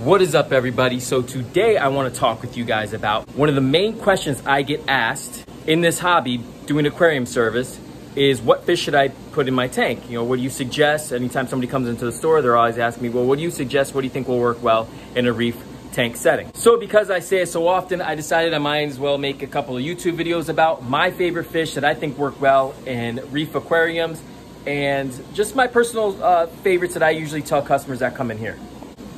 What is up everybody? So today I want to talk with you guys about one of the main questions I get asked in this hobby doing aquarium service is what fish should I put in my tank? You know, what do you suggest? Anytime somebody comes into the store, they're always asking me, well, what do you suggest? What do you think will work well in a reef tank setting? So because I say it so often, I decided I might as well make a couple of YouTube videos about my favorite fish that I think work well in reef aquariums and just my personal uh, favorites that I usually tell customers that come in here.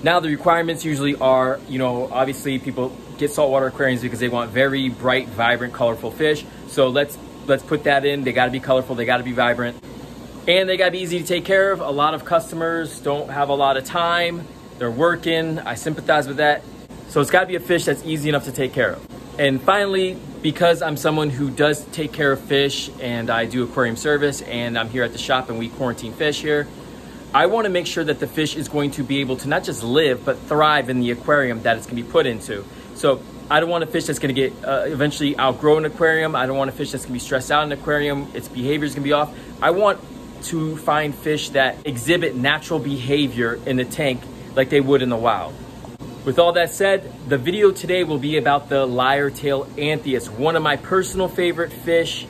Now the requirements usually are, you know, obviously people get saltwater aquariums because they want very bright, vibrant, colorful fish. So let's let's put that in. They got to be colorful, they got to be vibrant, and they got to be easy to take care of. A lot of customers don't have a lot of time. They're working. I sympathize with that. So it's got to be a fish that's easy enough to take care of. And finally, because I'm someone who does take care of fish and I do aquarium service and I'm here at the shop and we quarantine fish here, I want to make sure that the fish is going to be able to not just live, but thrive in the aquarium that it's going to be put into. So I don't want a fish that's going to get uh, eventually outgrow an aquarium. I don't want a fish that's going to be stressed out in an aquarium. Its behavior is going to be off. I want to find fish that exhibit natural behavior in the tank like they would in the wild. With all that said, the video today will be about the lyre tail anthias, one of my personal favorite fish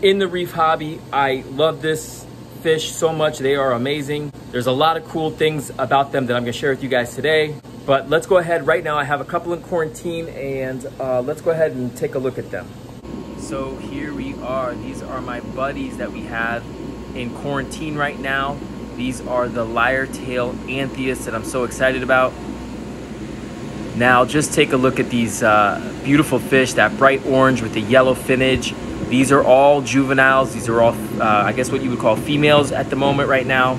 in the reef hobby. I love this fish so much. They are amazing. There's a lot of cool things about them that I'm gonna share with you guys today. But let's go ahead right now. I have a couple in quarantine and uh, let's go ahead and take a look at them. So here we are. These are my buddies that we have in quarantine right now. These are the lyre tail anthias that I'm so excited about. Now just take a look at these uh, beautiful fish, that bright orange with the yellow finnage. These are all juveniles. These are all, uh, I guess what you would call females at the moment right now.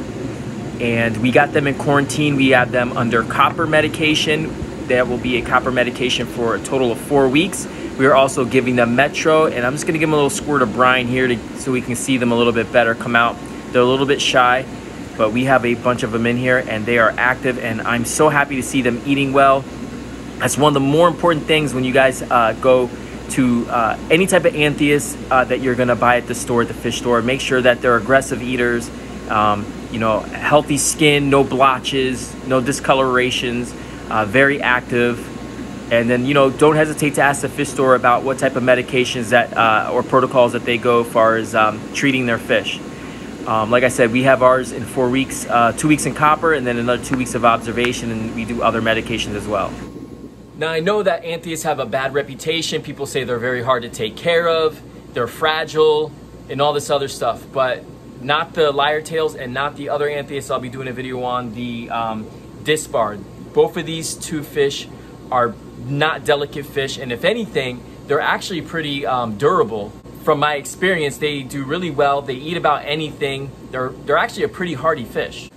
And we got them in quarantine. We have them under copper medication. That will be a copper medication for a total of four weeks. We are also giving them Metro, and I'm just gonna give them a little squirt of brine here to, so we can see them a little bit better come out. They're a little bit shy, but we have a bunch of them in here and they are active and I'm so happy to see them eating well. That's one of the more important things when you guys uh, go to uh, any type of anthias uh, that you're gonna buy at the store, at the fish store. Make sure that they're aggressive eaters, um, you know, healthy skin, no blotches, no discolorations, uh, very active. And then, you know, don't hesitate to ask the fish store about what type of medications that uh, or protocols that they go as far as um, treating their fish. Um, like I said, we have ours in four weeks, uh, two weeks in copper, and then another two weeks of observation, and we do other medications as well. Now, I know that anthias have a bad reputation. People say they're very hard to take care of, they're fragile, and all this other stuff, but not the lyre tails and not the other anthias I'll be doing a video on, the um, disbar. Both of these two fish are not delicate fish, and if anything, they're actually pretty um, durable. From my experience, they do really well. They eat about anything. They're, they're actually a pretty hardy fish.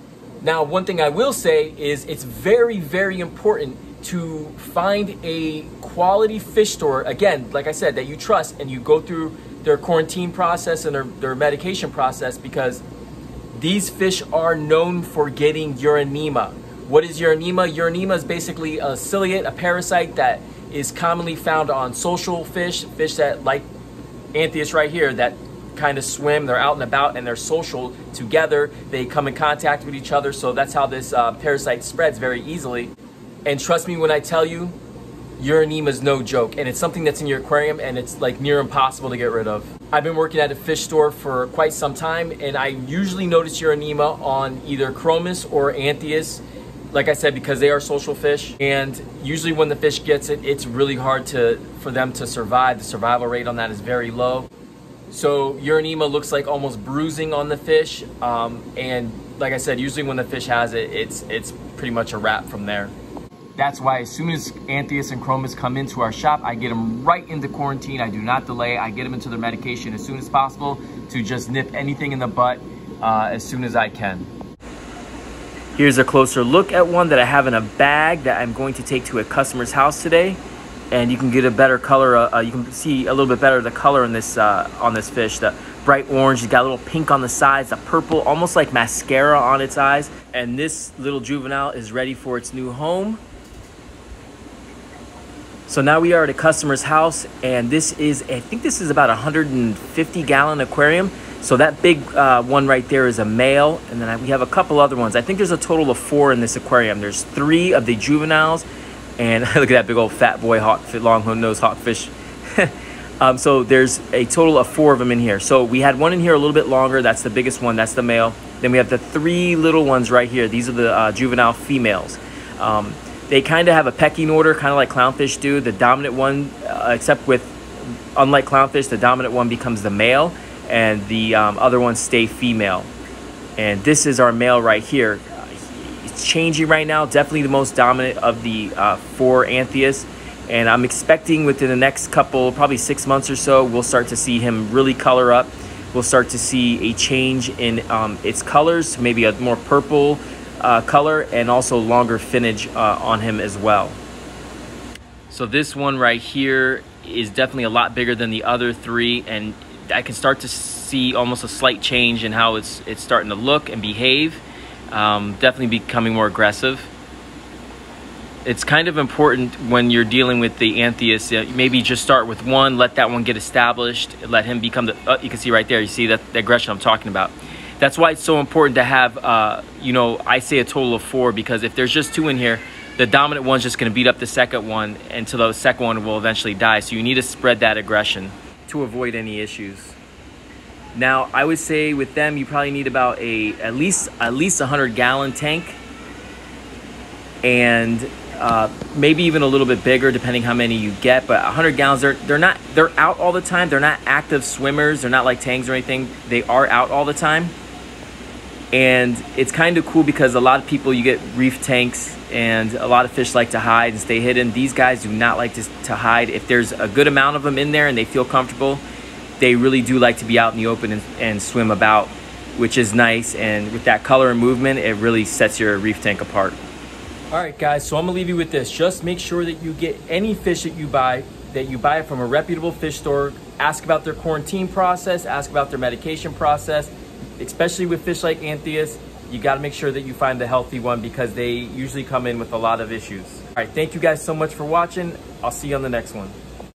Now, one thing I will say is it's very, very important to find a quality fish store, again, like I said, that you trust and you go through their quarantine process and their, their medication process because these fish are known for getting uronema. What is uronema? Uronema is basically a ciliate, a parasite that is commonly found on social fish, fish that like Anthias right here, that kind of swim, they're out and about and they're social together. They come in contact with each other, so that's how this uh, parasite spreads very easily. And trust me when I tell you, uronema is no joke. And it's something that's in your aquarium and it's like near impossible to get rid of. I've been working at a fish store for quite some time and I usually notice uronema on either chromis or Anthias, Like I said, because they are social fish. And usually when the fish gets it, it's really hard to for them to survive. The survival rate on that is very low. So uronema looks like almost bruising on the fish. Um, and like I said, usually when the fish has it, it's, it's pretty much a wrap from there. That's why as soon as Anthias and Chromis come into our shop, I get them right into quarantine. I do not delay. I get them into their medication as soon as possible to just nip anything in the butt uh, as soon as I can. Here's a closer look at one that I have in a bag that I'm going to take to a customer's house today. And you can get a better color, uh, uh you can see a little bit better the color in this, uh, on this fish. The bright orange, it's got a little pink on the sides, the purple, almost like mascara on its eyes. And this little juvenile is ready for its new home. So now we are at a customer's house and this is, I think this is about a 150 gallon aquarium. So that big uh, one right there is a male, and then we have a couple other ones. I think there's a total of four in this aquarium. There's three of the juveniles, and look at that big old fat boy hawk, longhorn nose hawkfish. um, so there's a total of four of them in here. So we had one in here a little bit longer. That's the biggest one. That's the male. Then we have the three little ones right here. These are the uh, juvenile females. Um, they kind of have a pecking order, kind of like clownfish do. The dominant one, uh, except with, unlike clownfish, the dominant one becomes the male and the um, other ones stay female. And this is our male right here. It's changing right now, definitely the most dominant of the uh, four Anthias. And I'm expecting within the next couple, probably six months or so, we'll start to see him really color up. We'll start to see a change in um, its colors, maybe a more purple, uh, color and also longer finnage uh, on him as well. So this one right here is definitely a lot bigger than the other three and I can start to see almost a slight change in how it's, it's starting to look and behave. Um, definitely becoming more aggressive. It's kind of important when you're dealing with the Anthias, maybe just start with one, let that one get established, let him become the, uh, you can see right there, you see that the aggression I'm talking about that's why it's so important to have, uh, you know, I say a total of four because if there's just two in here, the dominant one's just going to beat up the second one until the second one will eventually die. So you need to spread that aggression to avoid any issues. Now, I would say with them, you probably need about a at least at least a hundred gallon tank, and uh, maybe even a little bit bigger, depending how many you get. But 100 gallons, they're they're not they're out all the time. They're not active swimmers. They're not like tangs or anything. They are out all the time and it's kind of cool because a lot of people you get reef tanks and a lot of fish like to hide and stay hidden. These guys do not like to, to hide. If there's a good amount of them in there and they feel comfortable they really do like to be out in the open and, and swim about which is nice. And with that color and movement it really sets your reef tank apart. All right guys so i'm gonna leave you with this. Just make sure that you get any fish that you buy that you buy it from a reputable fish store. Ask about their quarantine process ask about their medication process especially with fish like Anthias, you got to make sure that you find the healthy one because they usually come in with a lot of issues. All right, thank you guys so much for watching. I'll see you on the next one.